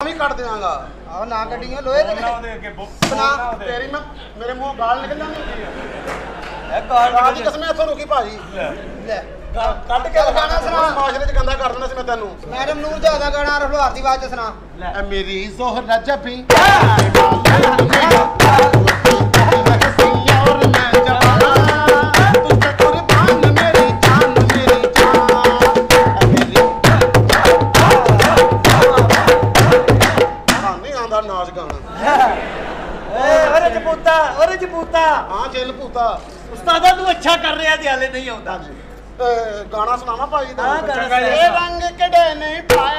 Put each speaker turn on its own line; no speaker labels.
ਵੀ ਕੱਢ ਦਿਆਂਗਾ।
ਆਹ ਨਾ ਗੱਡੀਆਂ ਲੋਹੇ ਦੇ।
ਬੋਲਣਾ ਉਹਦੇ ਅੱਗੇ ਉਹਦੇ।
ਤੇਰੀ ਮੈਂ ਮੇਰੇ ਮੂੰਹੋਂ ਗਾਲ ਨਿਕਲ ਜਾਂਦੀ
ਇਹ
ਰਾਜ ਦੀ ਕਸਮ ਇੱਥੋਂ ਰੁਕੀ ਭਾਜੀ।
ਲੈ।
ਕੱਢ ਕੇ ਗਾਣਾ ਸੁਣਾ। ਮਾਸ਼ਰੇ ਚ ਗੰਦਾ ਕਰ ਦੇਣਾ ਸੀ ਮੈਂ ਤੈਨੂੰ।
ਮੈਡਮ ਨੂਰ ਜ਼ਿਆਦਾ ਗਾਣਾ ਰਫਲਾਰ ਦੀ ਆਵਾਜ਼ ਚ ਸੁਣਾ।
ਐ ਮੇਰੀ ਜ਼ੋਹਰ ਜਬੀ ਨਾਚ ਗਾਣਾ।
ਏ ਓਰੇ ਜਪੂਤਾ ਓਰੇ ਜਪੂਤਾ।
ਹਾਂ ਜੇਲ ਭੂਤਾ।
ਉਸਤਾਦਾ ਤੂੰ ਅੱਛਾ ਕਰ ਰਿਹਾ ਤੇ ਹਾਲੇ ਨਹੀਂ ਆਉਂਦਾ।
ਅਹ ਗਾਣਾ ਸੁਣਾਵਾ ਭਾਈ? ਦਾ ਇਹ ਰੰਗ ਕਿਹੜੇ ਨਹੀਂ ਪਾਇਆ